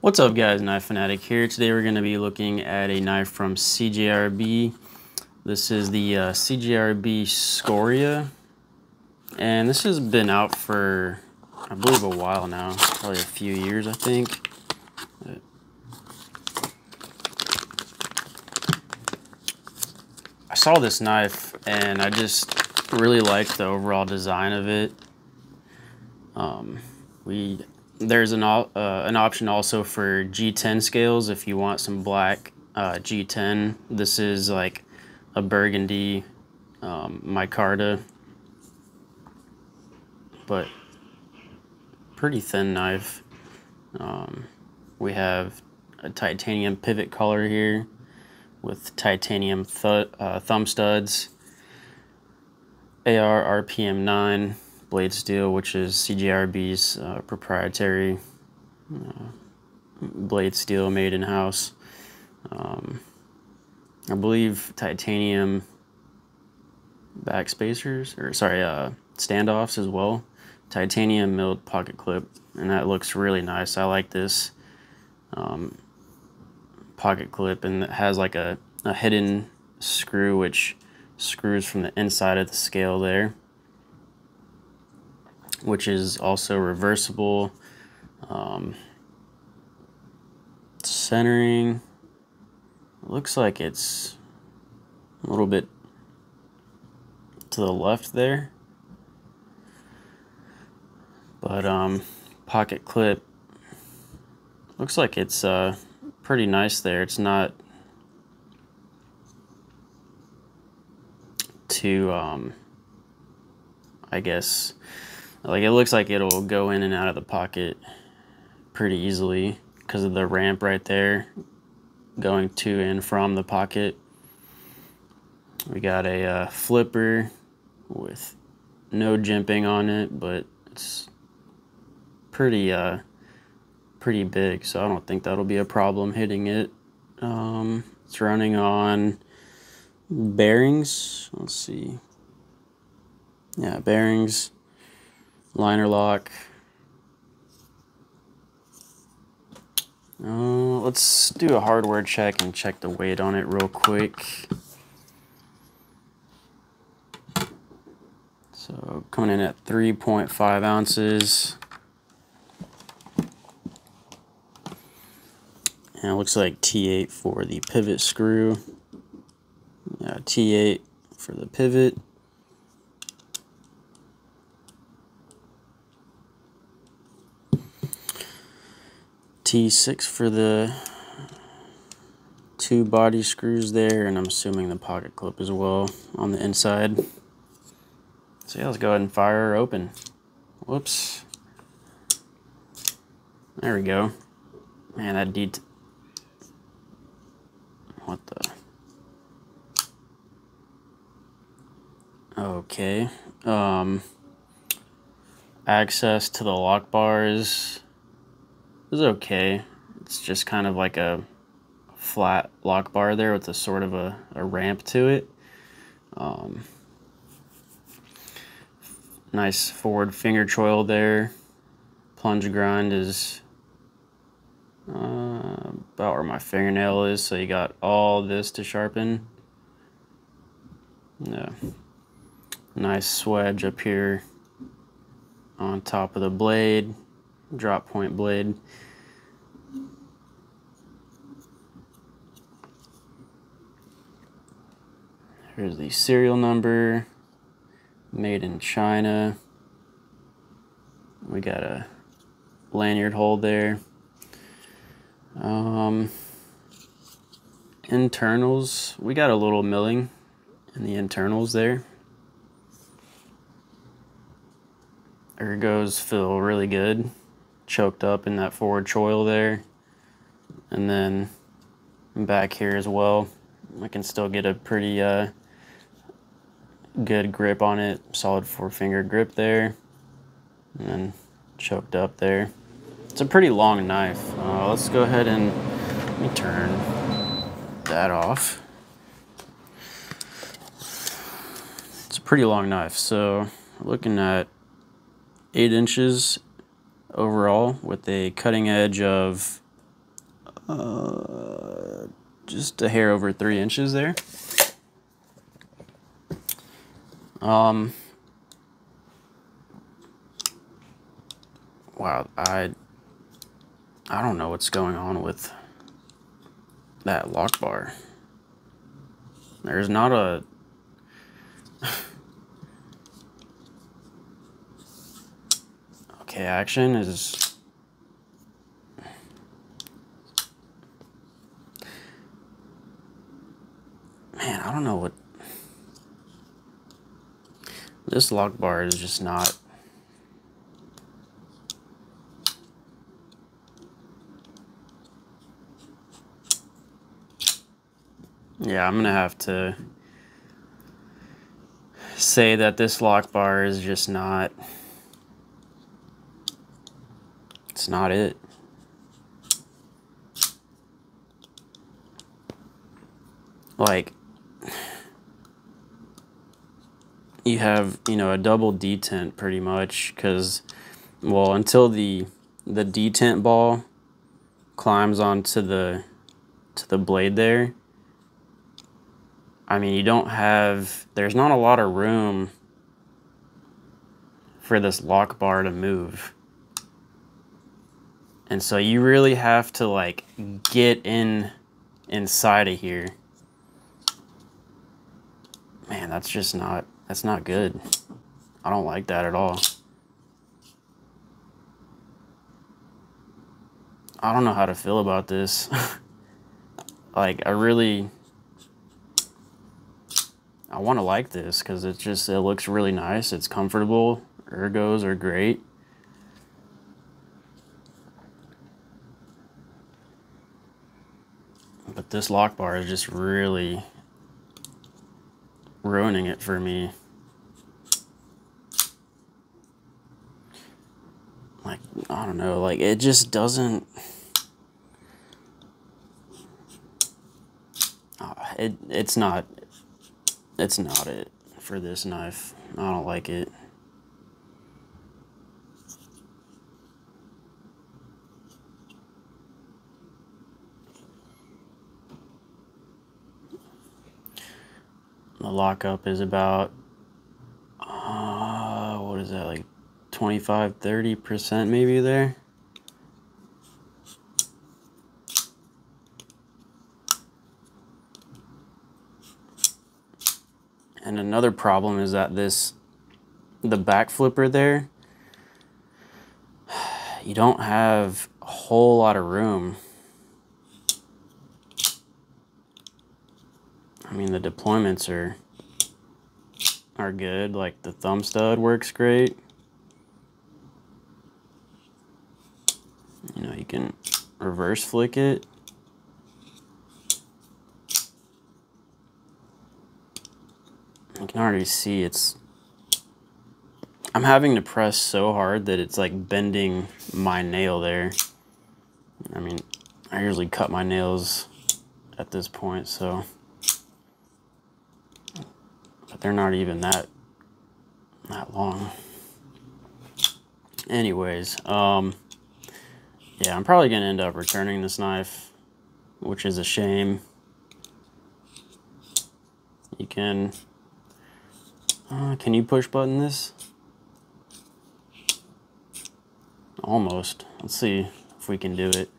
What's up guys, Knife Fanatic here. Today we're going to be looking at a knife from CJRB. This is the uh, CJRB Scoria. And this has been out for, I believe, a while now. Probably a few years, I think. I saw this knife and I just really liked the overall design of it. Um, we there's an, uh, an option also for G10 scales if you want some black uh, G10. This is like a burgundy um, micarta, but pretty thin knife. Um, we have a titanium pivot collar here with titanium th uh, thumb studs, AR RPM 9, blade steel, which is CJRB's uh, proprietary uh, blade steel made in house. Um, I believe titanium back spacers, or sorry, uh, standoffs as well. Titanium milled pocket clip, and that looks really nice. I like this um, pocket clip, and it has like a, a hidden screw which screws from the inside of the scale there which is also reversible. Um, centering looks like it's a little bit to the left there. But um, pocket clip looks like it's uh, pretty nice there. It's not too, um, I guess, like it looks like it'll go in and out of the pocket pretty easily because of the ramp right there going to and from the pocket. We got a uh, flipper with no jimping on it, but it's pretty uh, pretty big, so I don't think that'll be a problem hitting it. Um, it's running on bearings. Let's see. Yeah, bearings liner lock. Uh, let's do a hardware check and check the weight on it real quick. So coming in at 3.5 ounces. And it looks like T8 for the pivot screw. Yeah, T8 for the pivot. T6 for the two body screws there, and I'm assuming the pocket clip as well on the inside. So yeah, let's go ahead and fire her open. Whoops. There we go. Man, that det... What the... Okay. Um, access to the lock bars is okay. It's just kind of like a flat lock bar there with a sort of a, a ramp to it. Um, nice forward finger choil there. Plunge grind is uh, about where my fingernail is, so you got all this to sharpen. Yeah. Nice swedge up here on top of the blade drop point blade. Here's the serial number, made in China. We got a lanyard hole there. Um, internals, we got a little milling in the internals there. Ergos feel really good choked up in that forward choil there. And then back here as well, I can still get a pretty uh, good grip on it, solid four finger grip there. And then choked up there. It's a pretty long knife. Uh, let's go ahead and let me turn that off. It's a pretty long knife, so looking at eight inches overall with a cutting edge of Uh, just a hair over three inches there. Um, wow, I I don't know what's going on with that lock bar. There's not a action is man I don't know what this lock bar is just not Yeah, I'm gonna have to say that this lock bar is just not it's not it. Like you have, you know, a double detent pretty much cuz well, until the the detent ball climbs onto the to the blade there, I mean, you don't have, there's not a lot of room for this lock bar to move. And so you really have to like get in inside of here. Man, that's just not, that's not good. I don't like that at all. I don't know how to feel about this. like, I really, I want to like this because it just it looks really nice. It's comfortable. Ergos are great. This lock bar is just really ruining it for me. Like, I don't know, like it just doesn't... Uh, it, it's not it's not it for this knife. I don't like it. The lockup is about, uh, what is that, like 25, 30% maybe there? And another problem is that this, the back flipper there, you don't have a whole lot of room. I mean, the deployments are, are good. Like the thumb stud works great. You know, you can reverse flick it. You can already see it's... I'm having to press so hard that it's like bending my nail there. I mean, I usually cut my nails at this point, so... But they're not even that, that long. Anyways, um... Yeah, I'm probably going to end up returning this knife, which is a shame. You can uh, can you push button this? Almost. Let's see if we can do it.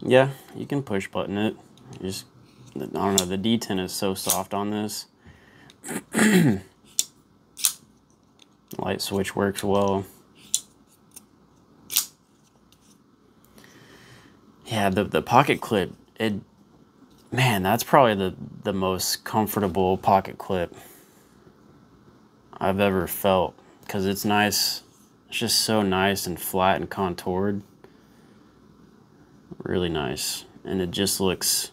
Yeah, you can push button it. You just, I don't know, the detent is so soft on this. Light switch works well. Yeah, the, the pocket clip, it Man, that's probably the, the most comfortable pocket clip I've ever felt because it's nice. It's just so nice and flat and contoured. Really nice. And it just looks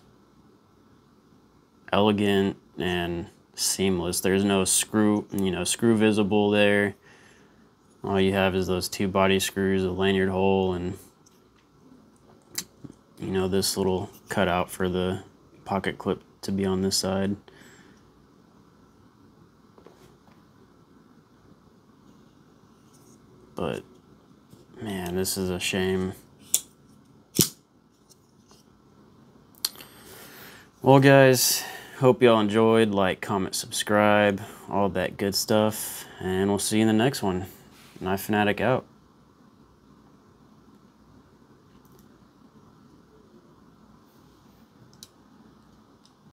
elegant and seamless. There's no screw, you know, screw visible there. All you have is those two body screws, a lanyard hole, and you know, this little cutout for the pocket clip to be on this side. But Man, this is a shame. Well, guys, hope y'all enjoyed. Like, comment, subscribe, all that good stuff. And we'll see you in the next one. Knife Fanatic out.